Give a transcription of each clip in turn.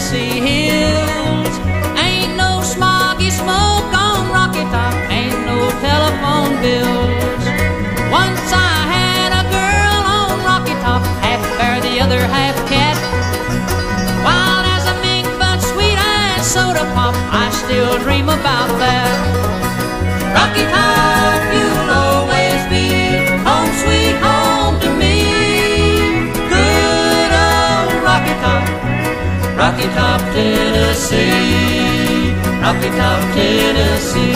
Tennessee hills. Ain't no smoggy smoke on Rocky Top, ain't no telephone bills. Once I had a girl on Rocky Top, half bear, the other half cat. Wild as a mink, but sweet as soda pop, I still dream about that. Rocky Top, Rocky Top, Tennessee. Rocky Top, Tennessee.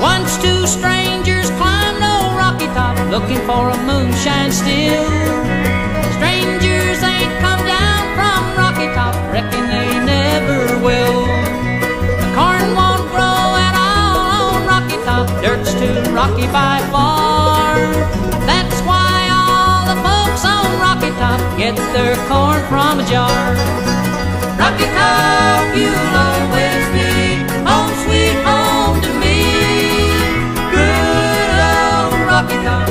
Once two strangers climbed old Rocky Top looking for a moonshine still. Strangers ain't come down from Rocky Top, reckon they never will. The corn won't grow at all on Rocky Top, dirt's too rocky by far. Get their corn from a jar. Rocky Top, you'll always be home, sweet home to me. Good old Rocky Top,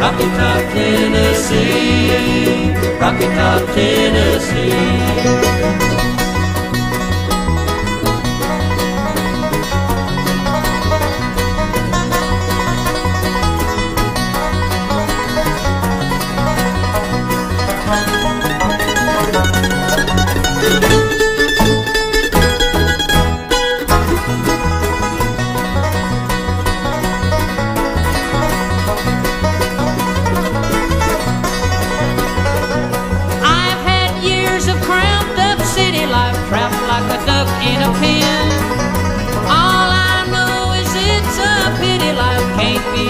Rocky Top, Tennessee. Rocky Top, Tennessee.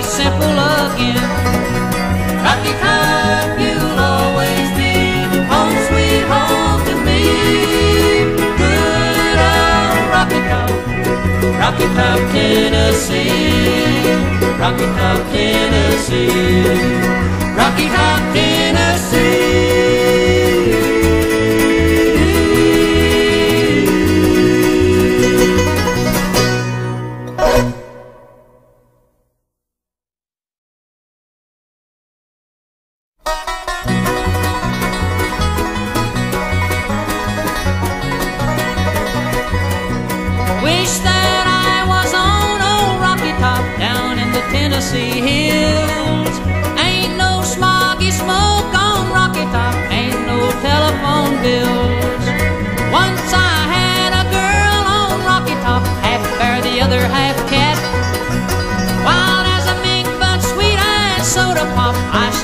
Simple again. Rocky Top, you'll always be home, sweet home to me. Good old Rocky Top, Rocky Top, Tennessee. Rocky Top, Tennessee. Rocky Top,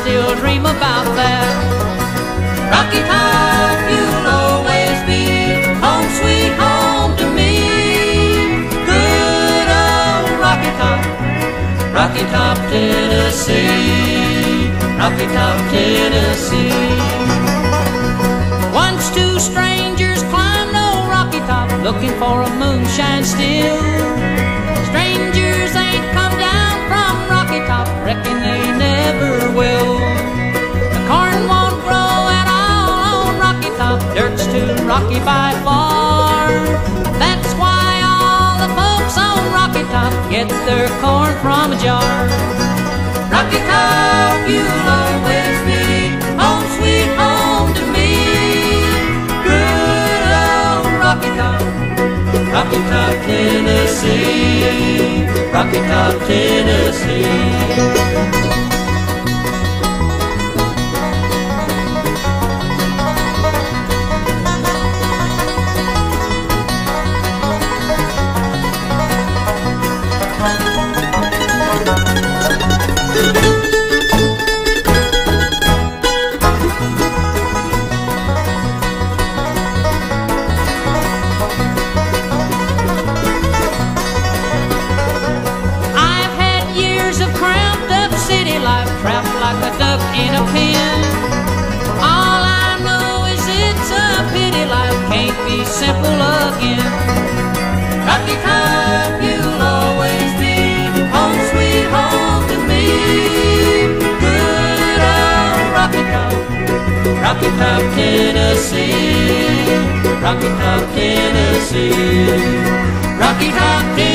still dream about that. Rocky Top, you'll always be home, sweet home to me. Good old Rocky Top, Rocky Top, Tennessee. Rocky Top, Tennessee. Once two strangers climbed old Rocky Top looking for a moonshine still. Rocky by far. That's why all the folks on Rocky Top get their corn from a jar. Rocky Top, you'll always be home, sweet home to me. Good old Rocky Top, Rocky Top, Tennessee. Rocky Top, Tennessee. Life can't be simple again. Rocky Top, you'll always be home, sweet home to me. Good old Rocky Top, Rocky Top, Tennessee. Rocky Top, Tennessee. Rocky Top, Tennessee.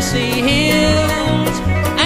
Tennessee hills.